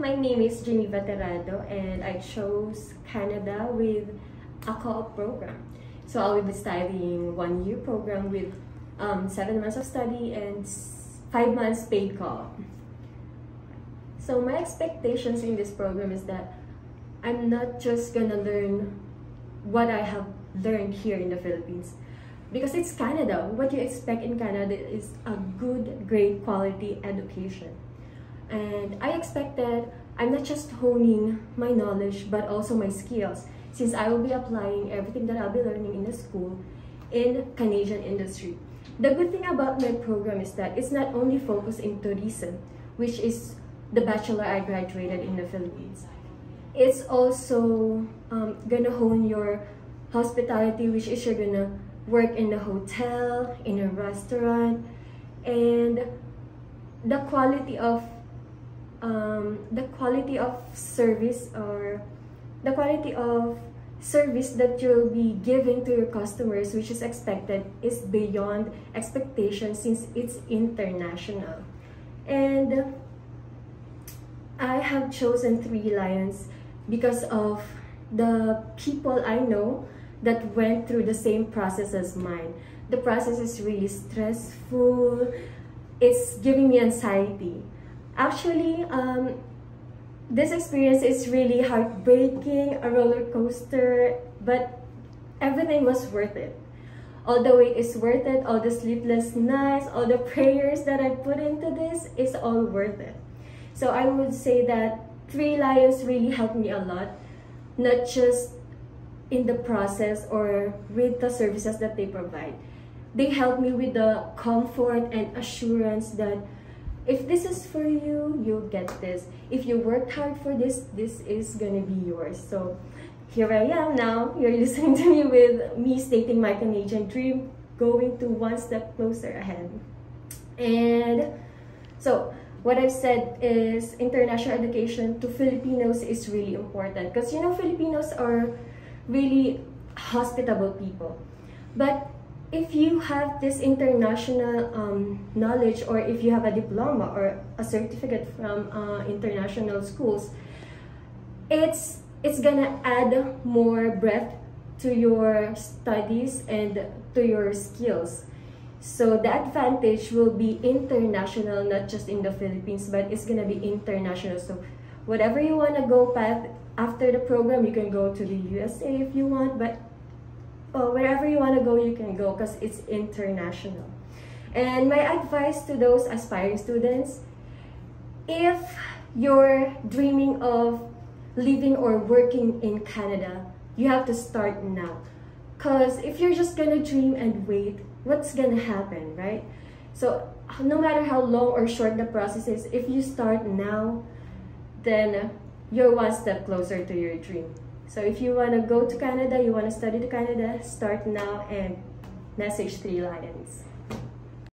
my name is Geneva Terrado and I chose Canada with a co-op program. So I will be studying one year program with um, seven months of study and five months paid co-op. So my expectations in this program is that I'm not just gonna learn what I have learned here in the Philippines. Because it's Canada. What you expect in Canada is a good, great quality education. And I expect that I'm not just honing my knowledge, but also my skills, since I will be applying everything that I'll be learning in the school in Canadian industry. The good thing about my program is that it's not only focused in tourism, which is the bachelor I graduated in the Philippines. It's also um, gonna hone your hospitality, which is you're gonna work in a hotel, in a restaurant, and the quality of um, the quality of service or the quality of service that you'll be giving to your customers which is expected is beyond expectation since it's international and I have chosen Three Lions because of the people I know that went through the same process as mine. The process is really stressful. It's giving me anxiety. Actually, um, this experience is really heartbreaking, a roller coaster, but everything was worth it. All the wait is worth it, all the sleepless nights, all the prayers that I put into this is all worth it. So I would say that Three Lions really helped me a lot, not just in the process or with the services that they provide. They help me with the comfort and assurance that if this is for you, you'll get this. If you worked hard for this, this is gonna be yours. So here I am now. You're listening to me with me stating my Canadian dream, going to one step closer ahead. And so what I've said is international education to Filipinos is really important because you know Filipinos are really hospitable people. But if you have this international um, knowledge or if you have a diploma or a certificate from uh, international schools, it's, it's gonna add more breadth to your studies and to your skills. So the advantage will be international, not just in the Philippines, but it's gonna be international. So whatever you wanna go path after the program, you can go to the USA if you want, but uh, wherever you want to go, you can go because it's international. And my advice to those aspiring students, if you're dreaming of living or working in Canada, you have to start now. Because if you're just gonna dream and wait, what's gonna happen, right? So no matter how long or short the process is, if you start now, then you're one step closer to your dream. So if you want to go to Canada, you want to study to Canada, start now and message Three Lions.